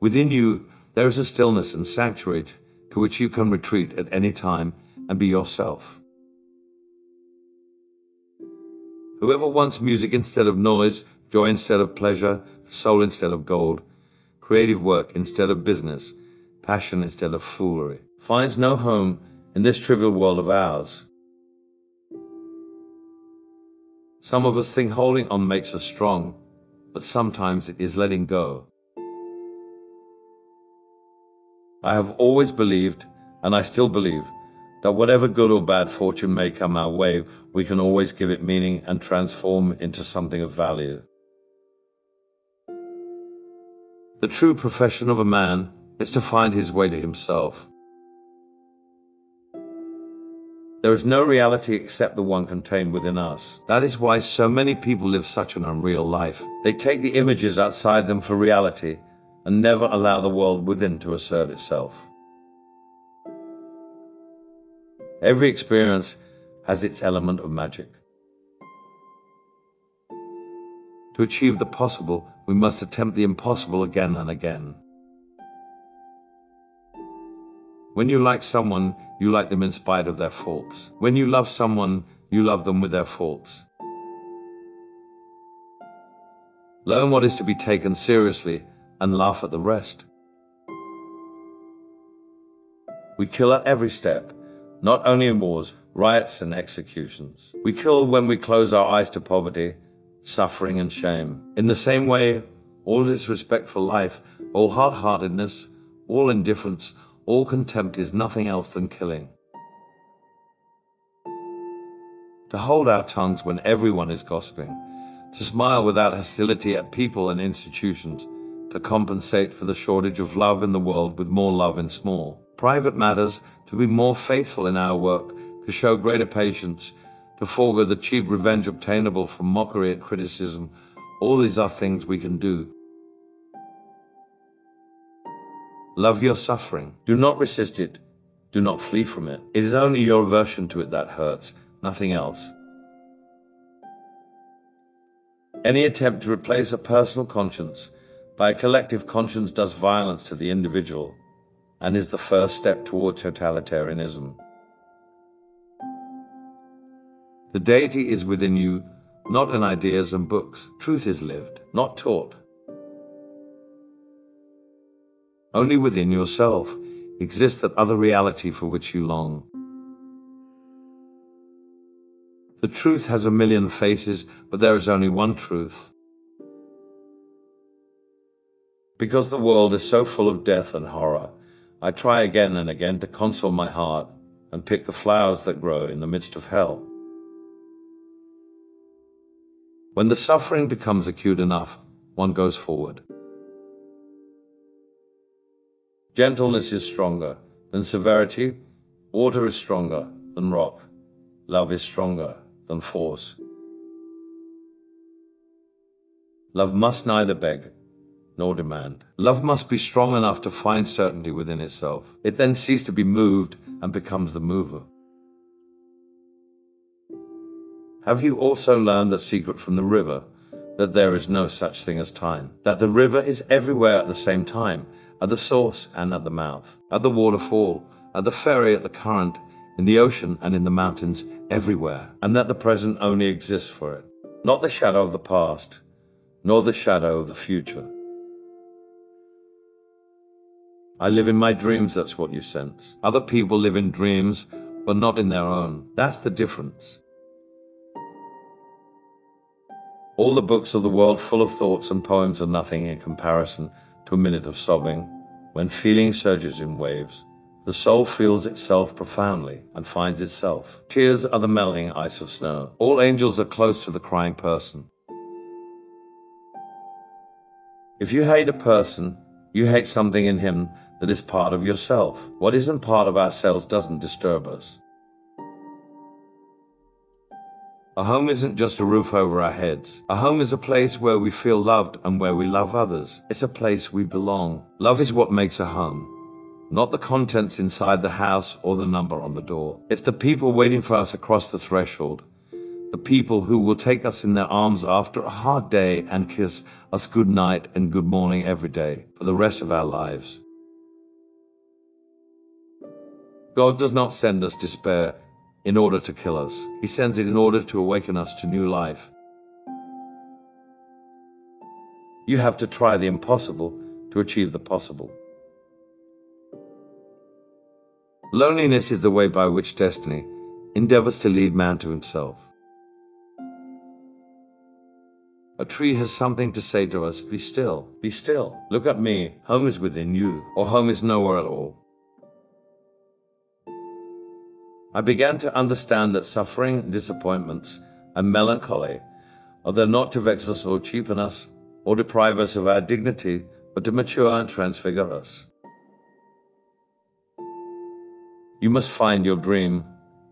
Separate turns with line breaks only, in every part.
Within you, there is a stillness and sanctuary to which you can retreat at any time and be yourself. Whoever wants music instead of noise, joy instead of pleasure, soul instead of gold, creative work instead of business, passion instead of foolery, finds no home in this trivial world of ours. Some of us think holding on makes us strong, but sometimes it is letting go. I have always believed, and I still believe, that whatever good or bad fortune may come our way, we can always give it meaning and transform into something of value. The true profession of a man is to find his way to himself. There is no reality except the one contained within us. That is why so many people live such an unreal life. They take the images outside them for reality and never allow the world within to assert itself. Every experience has its element of magic. To achieve the possible, we must attempt the impossible again and again. When you like someone, you like them in spite of their faults. When you love someone, you love them with their faults. Learn what is to be taken seriously and laugh at the rest. We kill at every step, not only in wars, riots, and executions. We kill when we close our eyes to poverty, suffering, and shame. In the same way, all disrespect for life, all hard heartedness, all indifference, all contempt is nothing else than killing. To hold our tongues when everyone is gossiping, to smile without hostility at people and institutions, to compensate for the shortage of love in the world with more love in small, private matters, to be more faithful in our work, to show greater patience, to forego the cheap revenge obtainable from mockery and criticism, all these are things we can do. Love your suffering. Do not resist it. Do not flee from it. It is only your aversion to it that hurts, nothing else. Any attempt to replace a personal conscience by a collective conscience does violence to the individual and is the first step toward totalitarianism. The deity is within you, not in ideas and books. Truth is lived, not taught. Only within yourself exists that other reality for which you long. The truth has a million faces, but there is only one truth. Because the world is so full of death and horror, I try again and again to console my heart and pick the flowers that grow in the midst of hell. When the suffering becomes acute enough, one goes forward. Gentleness is stronger than severity. Water is stronger than rock. Love is stronger than force. Love must neither beg nor demand. Love must be strong enough to find certainty within itself. It then ceases to be moved and becomes the mover. Have you also learned the secret from the river, that there is no such thing as time, that the river is everywhere at the same time, at the source and at the mouth, at the waterfall, at the ferry, at the current, in the ocean and in the mountains, everywhere, and that the present only exists for it, not the shadow of the past, nor the shadow of the future. I live in my dreams, that's what you sense. Other people live in dreams, but not in their own. That's the difference. All the books of the world full of thoughts and poems are nothing in comparison to a minute of sobbing, when feeling surges in waves, the soul feels itself profoundly and finds itself. Tears are the melting ice of snow. All angels are close to the crying person. If you hate a person, you hate something in him that is part of yourself. What isn't part of ourselves doesn't disturb us. A home isn't just a roof over our heads. A home is a place where we feel loved and where we love others. It's a place we belong. Love is what makes a home. Not the contents inside the house or the number on the door. It's the people waiting for us across the threshold. The people who will take us in their arms after a hard day and kiss us good night and good morning every day for the rest of our lives. God does not send us despair in order to kill us. He sends it in order to awaken us to new life. You have to try the impossible to achieve the possible. Loneliness is the way by which destiny endeavors to lead man to himself. A tree has something to say to us, be still, be still. Look at me, home is within you, or home is nowhere at all. I began to understand that suffering, disappointments, and melancholy are there not to vex us or cheapen us, or deprive us of our dignity, but to mature and transfigure us. You must find your dream,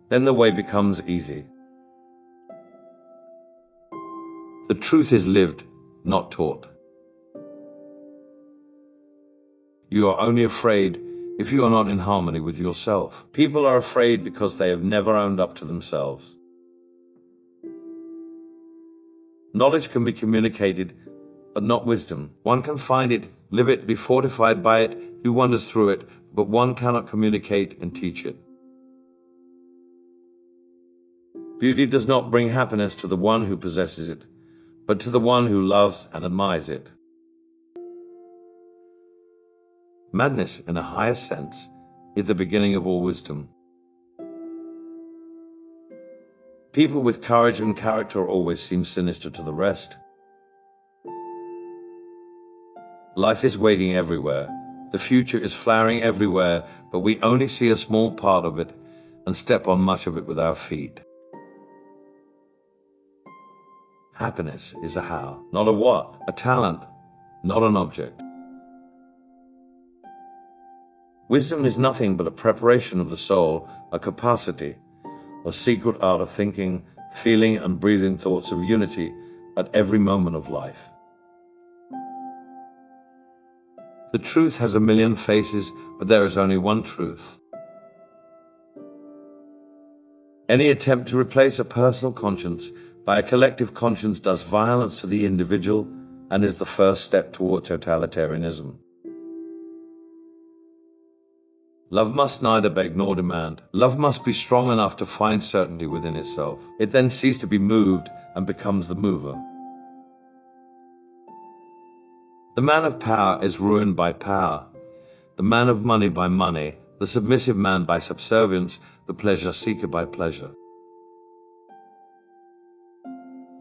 then the way becomes easy. The truth is lived, not taught. You are only afraid if you are not in harmony with yourself. People are afraid because they have never owned up to themselves. Knowledge can be communicated, but not wisdom. One can find it, live it, be fortified by it, do wonders through it, but one cannot communicate and teach it. Beauty does not bring happiness to the one who possesses it, but to the one who loves and admires it. Madness, in a higher sense, is the beginning of all wisdom. People with courage and character always seem sinister to the rest. Life is waiting everywhere. The future is flowering everywhere, but we only see a small part of it and step on much of it with our feet. Happiness is a how, not a what, a talent, not an object. Wisdom is nothing but a preparation of the soul, a capacity, a secret art of thinking, feeling, and breathing thoughts of unity at every moment of life. The truth has a million faces, but there is only one truth. Any attempt to replace a personal conscience by a collective conscience does violence to the individual and is the first step toward totalitarianism. Love must neither beg nor demand. Love must be strong enough to find certainty within itself. It then ceases to be moved and becomes the mover. The man of power is ruined by power. The man of money by money. The submissive man by subservience. The pleasure seeker by pleasure.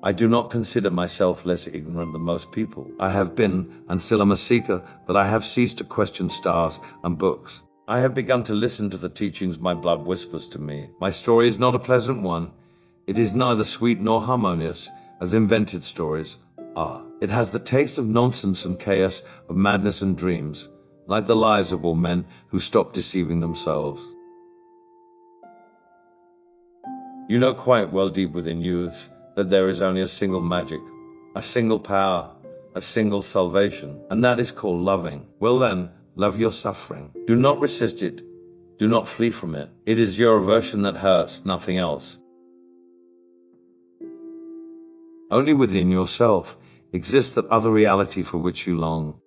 I do not consider myself less ignorant than most people. I have been, and still am a seeker, but I have ceased to question stars and books. I have begun to listen to the teachings my blood whispers to me. My story is not a pleasant one. It is neither sweet nor harmonious, as invented stories are. It has the taste of nonsense and chaos, of madness and dreams, like the lives of all men who stop deceiving themselves. You know quite well deep within you that there is only a single magic, a single power, a single salvation, and that is called loving. Well then, love your suffering. Do not resist it. Do not flee from it. It is your aversion that hurts, nothing else. Only within yourself exists that other reality for which you long.